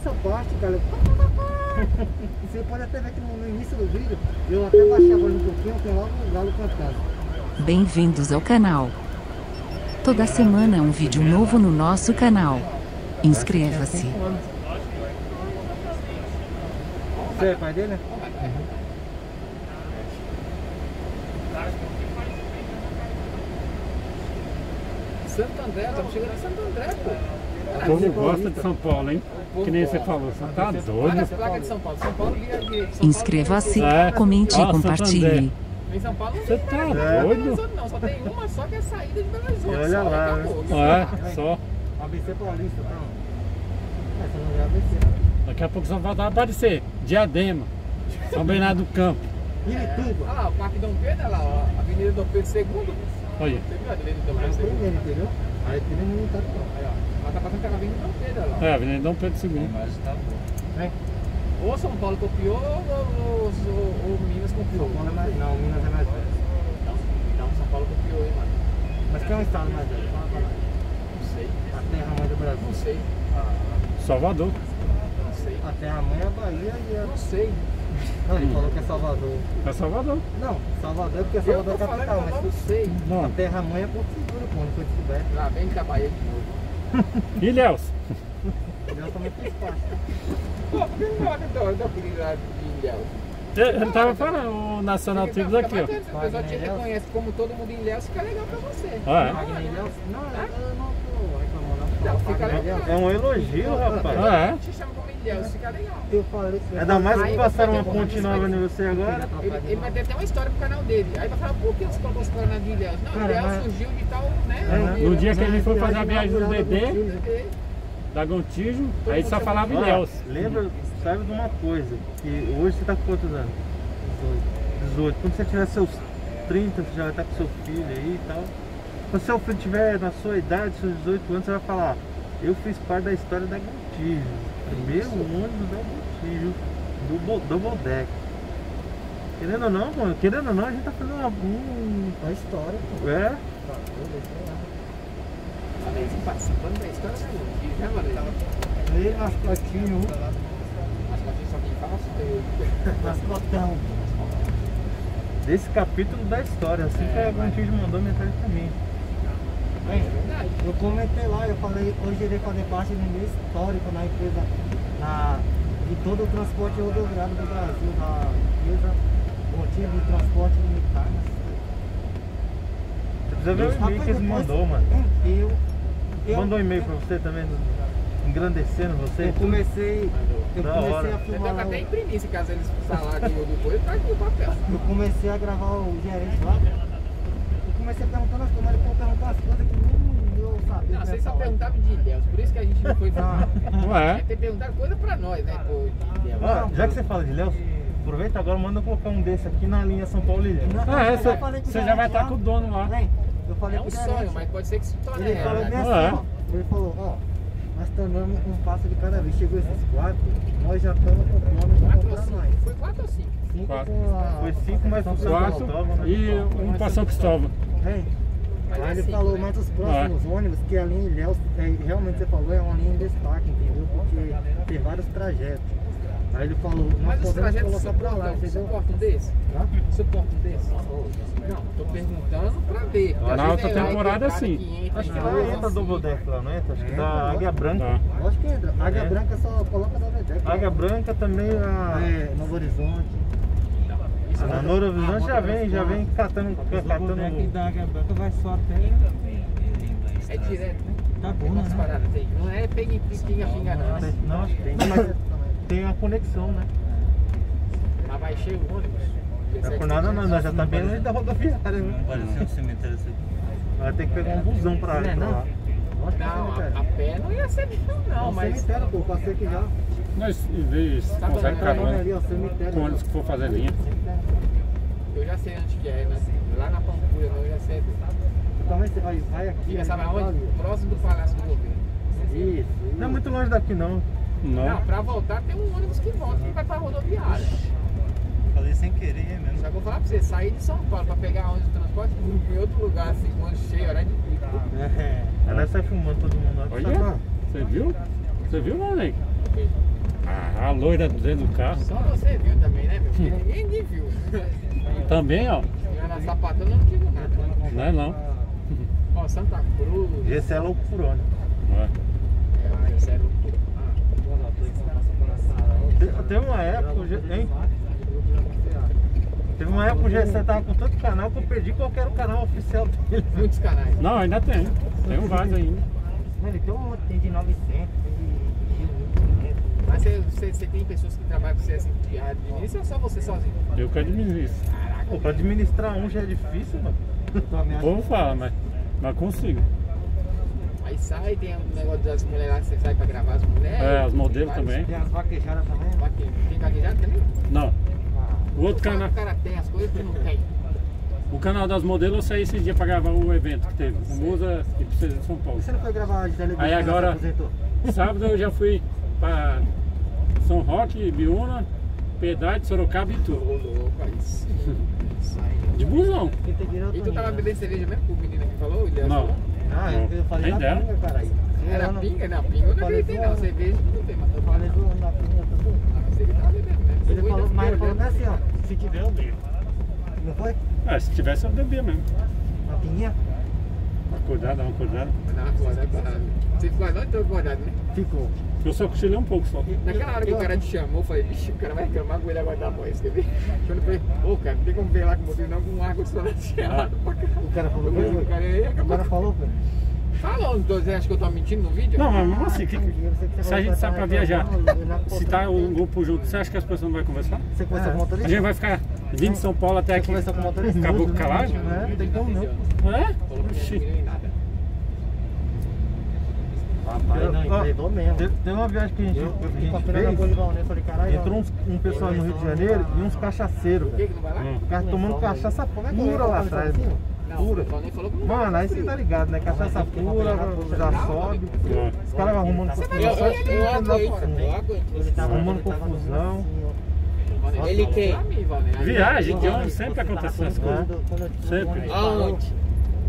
essa parte, galera. Você pode até ver que no, início do vídeo eu até baixei a voz um pouquinho, tem logo o galo cantando. Bem-vindos ao canal. Toda semana um vídeo novo no nosso canal. Inscreva-se. Você é pai dele, né? Santo André, estamos chegando em Santo André, pô. O povo gosta de São Paulo, hein? Que nem você falou, você tá Olha doido? as placas de São Paulo. São Paulo via direito. São Paulo Inscreva-se, É. comente e Ó, compartilhe. Em São Paulo não Você tem tá nada, Belo doido? Não, só tem uma só que é a saída de Belo Horizonte. Olha só, lá, acabou. É, só. ABC Paulista, tá? Essa não é ABC, né? Daqui a pouco só vai aparecer. Diadema. São Bernardo do Campo. Pirituba. Ah lá, o Parque Dom Pedro, olha lá, ó, Avenida Dom Pedro II. Olha. Você viu a Avenida Dom Mas Pedro II? primeiro, entendeu? Aí não tá bom. Aí, ó. Tá passando pela Avenida Dom Pedro, lá. É, Avenida Dom Pedro II. Vem. Ou São Paulo copiou ou, ou- ou- ou Minas copiou. São Paulo é mais. Não, Minas é mais velho. Então São Paulo copiou, hein, mano. Mas quem é o estado mais velho? Fala pra nós. Não sei, A terra mãe do Brasil. não sei, Salvador. Sei. A terra mãe é a Bahia e a. Não sei. Não, ele falou que é Salvador. É Salvador. Não, Salvador é porque Eu Salvador tô é capital, eu mas não sei. a Não. terra mãe é Porto Seguro, pô, não foi descoberto. Lá vem da Bahia de novo. Ilhéus. Ele também fez parte. Pô, por que não olha do apelido lá de Ilhéus? Ele tava falando, o Nacional Tribos aqui, ó. O pessoal te reconhece como todo mundo em Ilhéus, fica legal pra você. Ah, é? Não, eu não tô Não, não. fica Wagner legal. Ilhéus. É um elogio, rapaz. Ah, é? Ainda mais que passaram uma ponte nova em você agora. Ele, ele vai ter até uma história pro canal dele. Aí vai falar, por que você colocou esse canal de Ilhéus? Não, Ilhéus mas- surgiu de tal, né? É. No dia que ele foi fazer a viagem do Dedê, da Gontijo, aí só falava Ilhéus. lembra, sabe de uma coisa, que hoje você tá com quantos anos? 18. Quando você tiver seus 30, você já vai estar com seu filho aí e tal. Quando seu filho tiver na sua idade, seus 18 anos, você vai falar, eu fiz parte da história da Gontijo. Primeiro ônibus da Gontijo, do Bo- Double Deck. Querendo ou não, mano, querendo ou não, a gente tá fazendo uma, um. A história, pô. É. Olha aí, participando da história da Gontijo, né, mano? Aí, mascotinho, Mas pra só quem fala mascotão. desse capítulo da história, assim que a Gontijo mandou mensagem pra mim. É. Eu comentei lá, eu falei, hoje irei fazer parte do meu histórico na empresa, na, de todo o transporte rodoviário do Brasil, da empresa motivo de transporte militar. né? Você precisa ver o e-mail que eles mandou, mano. Eu, eu, Mandou um e-mail pra você também, engrandecendo você. eu comecei, eu Da comecei hora. a Eu filmar lá, até imprimir, se caso eles falar aqui no coisa, tá aqui o papel. eu comecei a gravar o gerente lá. Eu comecei perguntando as coisas, mas ele foi perguntar as coisas que nem eu sabia. Não, falar. perguntavam de Ilhéus, por isso que a gente não foi Ah. Ué. Deve ter perguntado coisa pra nós, né? Pô, de Ilhéus. Ó, já que você fala de Léo, aproveita agora, manda colocar um desse aqui na linha São Paulo e Ilhéus. Não, Ah, é, você o você já vai estar lá. com o dono lá. Vem, eu falei É um o sonho, mas pode ser que se torne Ele falou bem real. assim, Ah, é? ó. Ele falou, ó, nós tornamos um passo de cada vez. Chegou esses quatro, nós já estamos com o nome Quatro ou comprar cinco? mais. Foi quatro ou cinco? Cinco Quatro. com a. Foi cinco, mas São Paulo. Quatro Cristóvão, né? e um pra São Cristóvão. Vem. Mas Aí é ele cinco, falou, né? mas os próximos ônibus, que a linha Ilhéus, é, realmente você falou, é uma linha em destaque, entendeu? Porque tem vários trajetos. Aí ele falou, nós Mas os podemos trajetos colocar pra lá, entendeu? suportam desse? Hã? Suportam desse? Não, tô perguntando pra ver. Na é lá temporada, sim. entra, Acho que lá vai entra assim. Double Deck lá, não entra? Acho que Entra, da lá. Águia Branca. Tá. Lógico que entra. Águia É. Branca só coloca da Vedeca. Águia Branca também, a, É, Novo Horizonte. A é Horizonte já vem, já vem catando, catando da Águia Branca vai só até. É direto, né? Tá bom, umas né? paradas, tem. Não é pega em pinga pinga não. né? Não, acho que tem, mas tem a conexão, né? Mas vai cheio o ônibus. Não é por nada não, nós já tá bem longe da rodoviária, né? Parecia um cemitério assim. Vai ter que pegar um busão pra, é pra lá. É Não, a, pé não ia ser não, É não um mas... cemitério, pô, passei aqui já. Nós Tá conseguem bom, Tá vendo carona com ônibus que for fazer linha. Eu já sei onde que é, né? Lá na Pampulha, eu já sei. Também você vai, vai aqui. Fica, aí, sabe aonde? ali. Próximo do Palácio do Governo. Isso, Não é muito longe daqui não. Não, Não. pra voltar tem um ônibus que volta que vai pra rodoviária. Falei sem querer mesmo. Só que eu vou falar pra você, sair de São Paulo pra pegar ônibus de transporte em outro lugar, assim, com ônibus cheio, horário de pico. É. Ela sai filmando todo mundo lá. Olha, você viu? Você viu, não, Ah, a loira dentro do carro. Só você viu também, né, meu filho? Ninguém viu. Também, ó. Eu na sapatona eu não digo nada. Não é não. Ó, Santa Cruz. Esse é loucurone. É. É, esse é loucura. Te- Teve uma época, hein? Teve uma época que o GC tava com tanto canal que eu perdi qual que era o canal oficial dele. Muitos canais. Não, ainda tem. Tem um vários ainda. Mano, tem um monte, tem de 900, tem de 1500. Mas você, você, você tem pessoas que trabalham com você assim, que administra ou só você sozinho? Eu que administro isso. Pô, pra administrar um já é difícil, mano. Tu ameaça- O povo fala, mas, mas consigo. Aí sai, tem um negócio das mulheres lá que você sai pra gravar as mulheres. É, as modelos também. Tem as vaquejadas também. Vaque- Tem vaquejado também? Não. Ah, O outro O cara tem as coisas que não tem. O canal das modelos eu saí esse dia pra gravar o evento que teve. O Musa e Princesa de São Paulo. Você não foi gravar de televisão? Aí agora-? Sábado eu já fui pra São Roque, Biúna, Piedade, Sorocaba e Ô, tudo. De busão. E tu tava bebendo cerveja mesmo com o menino que falou? Ele Não. falou? Ah, eu, eu falei Nem dera. pinga, caralho. Era Eu não- pinga? Não, pinga eu não Falei acreditei não. Cerveja não tem, mas eu falei do da pinga, tá tudo. Ah, você que tava bebendo, né? Ele falou, mas ele falou assim, ó, se tiver eu bebo. Não foi? Ah, se tivesse eu bebia mesmo. Uma pinguinha? Acordar, dar uma acordada. Dá uma acordada nada. Você ficou à noite ou acordado, né? Ficou. Eu só cochilei um pouco só. Naquela hora que o cara te chamou, eu falei, vixe, o cara vai reclamar com ele agora da voz, quer ver? Eu falei, ô cara, não tem como ver lá com o motivo não, com um ar condicionado gelado pra caralho. O cara falou, o cara aí O cara falou, foi? Falou, não tô dizendo, acho que eu tô mentindo no vídeo? Não, mas mesmo assim, que- você se a gente sai pra viajar, se tá um grupo junto, você acha que as pessoas não vão conversar? Você conversou com o A motorista? gente vai ficar vindo de São Paulo até Você aqui. conversou com o motorista? Acabou com calagem? É, não tem como não. É? Oxi. Rapaz, não, empreendou mesmo. Teve, teve uma viagem que a gente, Eu, que a a gente fez, Bolivão, né? Eu falei, caralho. entrou uns, um pessoal no Rio de Janeiro e uns cachaceiros, Por que velho. que não vai lá? Hum. O cara tomando cachaça é pura lá atrás. assim? Pura. Mano, aí você tá ligado, né? Cachaça pura, já sobe. Os caras vão arrumando confusão. eu, eu tava Arrumando tava confusão. Ele quem? Viagem, de Você ônibus sempre tava acontece essas coisas. Sempre. Aonde?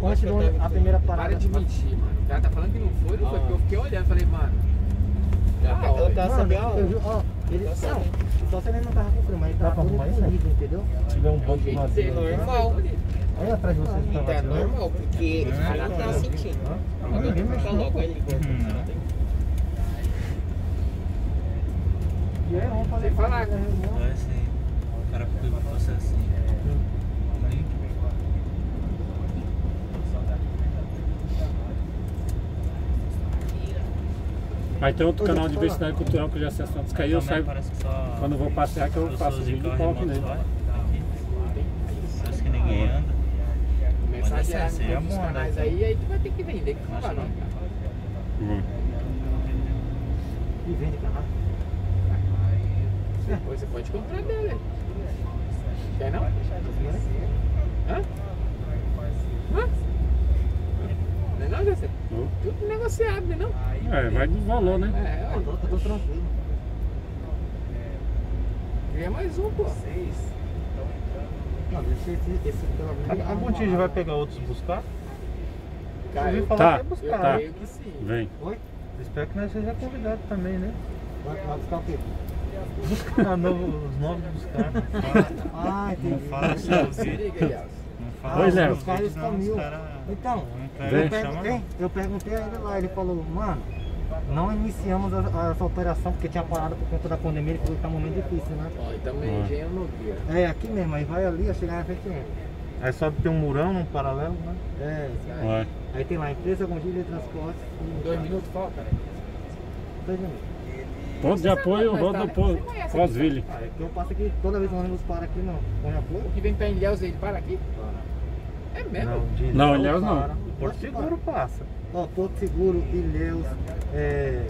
Ônibus, a primeira parada. Para de mentir, mano. O cara tá falando que não foi, não foi, porque eu fiquei olhando, falei, mano. Mano, eu vi, ó, ele, não, só se ele não tava com frio, mas ele tava isso? comigo, entendeu? Se tiver um banco vazio. normal, bonito. Aí atrás de vocês que tá É vazio. normal, porque o cara tá sentindo. Ninguém eu mexeu. logo ele E aí, vamos fazer Sem falar. Então é assim. O cara ficou com você assim. Aí, Aí tem outro canal de diversidade cultural que eu já acesso antes. Que aí eu saio, que quando eu vou passear, que eu faço de vídeo e coloco nele. Parece que ninguém anda. Mas essa né? canais aí, aí tu vai ter que vender, que não Acho vai não, não. cara. Hum. E vende canal. Depois você pode comprar dele. Quer não? Hã? Hã? Não é não? Hum. Tudo negociado, não é não? É, vai do valor, né? É, Eu tô, tô tranquilo. Queria mais um, pô. Não, deixa esse, esse pelo menos. A, a Gontijo vai pegar outros buscar? Cara, Eu falar Tá, que buscar. tá. que sim. Vem. Oi? Espero que nós seja convidado também, né? Vai, vai buscar o quê? Buscar novo, os novos buscar. Ah, entendi. Não fala Ah, assim. Não fala Oi, assim, Léo. eu Os caras estão não, mil. Então, eu Vem. perguntei, eu perguntei a ele lá, ele falou, mano, não iniciamos a- essa operação porque tinha parado por conta da pandemia, ele falou que tá um momento difícil, né? Ó, e também Ah. engenho no guia. É, aqui mesmo, aí vai ali, ó, chegar na frente entra. Aí só tem um murão num paralelo, né? É, Vai. aí tem lá, empresa com de transporte. e- Dois minutos falta? Dois minutos. Ponto de apoio, roda pô- Pós-Ville. Ah, é que eu passo aqui, toda vez que o ônibus para aqui, não, põe apoio. O que vem pra Ilhéus, ele para aqui? É mesmo? de Não, Ilhéus Ilhéus não. para. Porto Seguro passa. Ó, Porto Seguro, Ilhéus, é...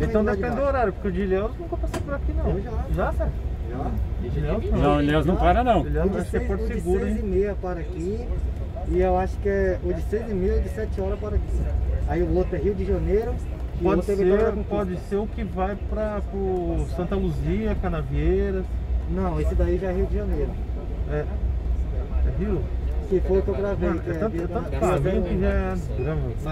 Então vem depende do horário, porque o de Ilhéus nunca passou por aqui não. Eu já. Já, sério? Já. Ilhéus não. Não, Ilhéus não para não. Ilhéus O vai de ser seis, Porto o de Seguro, seis e hein? meia para aqui e eu acho que é o de seis e meia e o de sete horas para aqui. Aí o outro é Rio de Janeiro e o Pode é ser, pode ser o que vai para Santa Luzia, Canavieiras. Não, esse daí já é Rio de Janeiro. É, é Rio? Que foi o que eu gravei, Mano, é é tanto, tanto que já é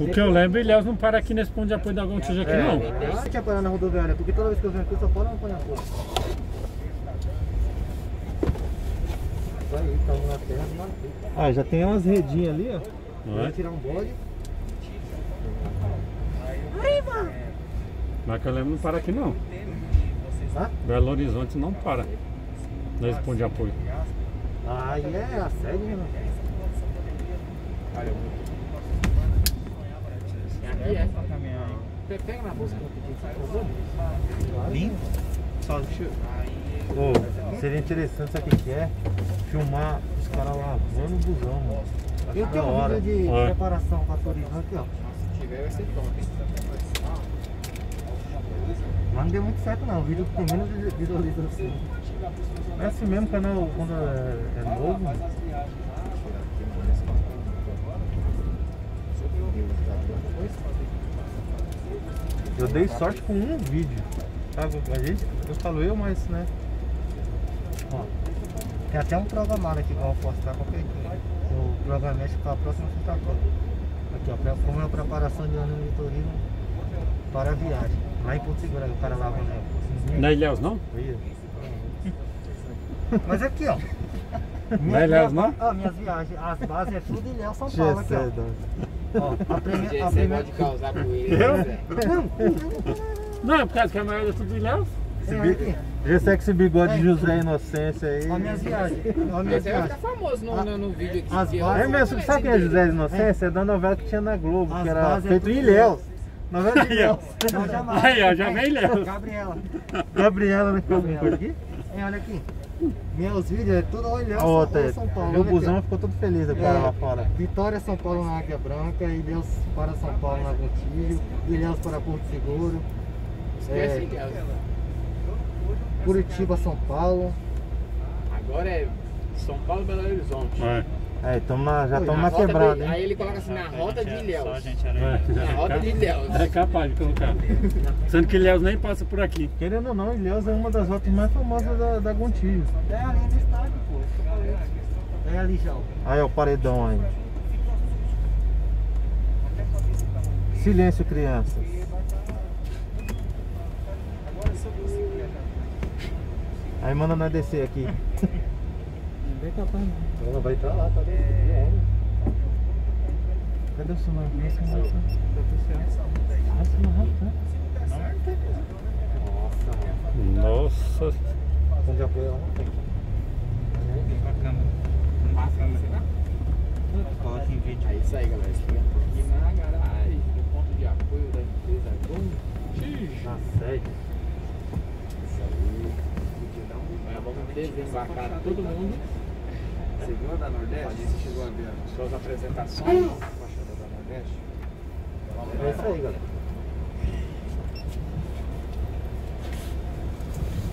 O que eu lembro, Ilhéus não para aqui nesse ponto de apoio da Gontijo aqui, É. não. Ah, tinha parado na rodoviária, porque toda vez que eu venho aqui, eu só paro na põe a porra. Isso aí, estamos na terra. Ah, já tem umas redinhas ali, ó. Vou é? tirar um bode. Mas que eu lembro não para aqui, não. Tá? Belo Horizonte não para. Nesse ponto de apoio. Aí é a série, né? Olha, aqui é. Pe- Pega na bolsa que eu pedi. Limpo? Só seria interessante, sabe o que é? Filmar os caras lavando o busão, mano. Acho Eu tenho um hora. vídeo de É. preparação para turismo aqui, ó. Se tiver, vai ser top. Mas não deu muito certo não, o vídeo tem menos vi- visualização. É assim mesmo, o canal quando é, é novo. Eu dei sorte com um vídeo. Sabe? A gente, eu falo eu, mas né? Ó, tem até um programado aqui que eu vou postar qualquer dia. O programa mexe com a próxima sexta-feira. Aqui, ó, como é a preparação de ano de turismo para a viagem. Lá em Porto Seguro, o cara lavando Não é Ilhéus, não? Mas aqui, ó. Não é Ilhéus, não? Ó, minhas viagens, as bases é tudo Ilhéus, São. Paulo aqui, ó. Ó a primeira, a Você primeira... pode causar com ele, né? Não, é por causa que a maioria é tudo Ilhéus. Esse é que esse bigode de José Inocência aí. ó, minhas viagens, ó, minhas Esse aí vai viagens. ficar famoso no, no, no vídeo aqui. As bases- É mesmo, sabe quem é José Inocência? É da novela que tinha na Globo, As que era é feito tudo em Ilhéus. Novela de Ilhéus. Aí, ó, já vem Ilhéus. Gabriela. Gabriela, né? Gabriela aqui. Hein, olha aqui. Meus vídeos é tudo Ilhéus, A outra, São Paulo. meu ó. busão ficou todo feliz agora É, lá fora. Vitória, São Paulo na Águia Branca, Ilhéus para São Paulo na Gontijo, Ilhéus para Porto Seguro, Esquece É. Ilhéus. Curitiba, São Paulo. Agora é São Paulo Belo Horizonte. É. É, tamo na- já estamos Na na quebrada, de- hein? Aí ele coloca assim, na rota de Só a Ilhéus. gente era É, Na rota de Ilhéus. é capaz de colocar. Sendo que Ilhéus nem passa por aqui. Querendo ou não, Ilhéus é uma das rotas mais famosas da, da Gontijo. É a linha do estádio, pô. É ali já. Aí, ó, o paredão aí. Silêncio, crianças. Aí manda nós descer aqui. Vem cá, pai. Ela vai estar lá, tá dentro. Cadê o celular? Nossa, nossa. Nossa, nossa. Nossa. Quando já foi lá, não tem. com a câmera. Passa aí, será? Coloca em vídeo. É isso aí, galera. Aqui na garagem, no ponto de apoio da empresa Gontijo. Na sede. Isso aí. Vamos desembarcar todo mundo. Você da Nordeste? Você chegou a ver suas apresentações? Embaixada da Nordeste? É isso aí, galera.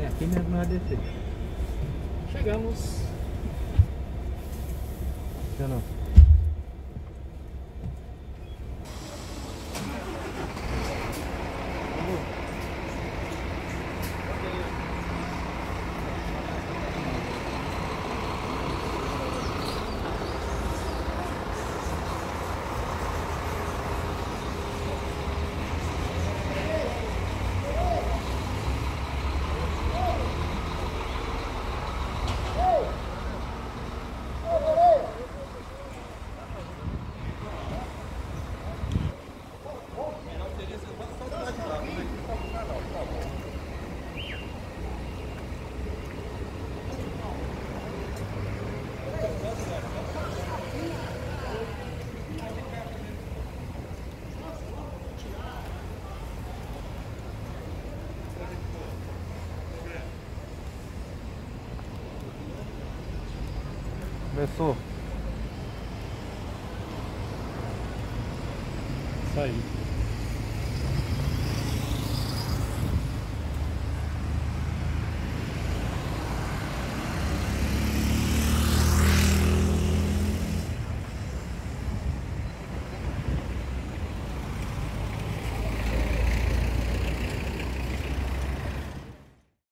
É aqui mesmo nós vai descer. Chegamos. Eu não. Começou. Isso aí.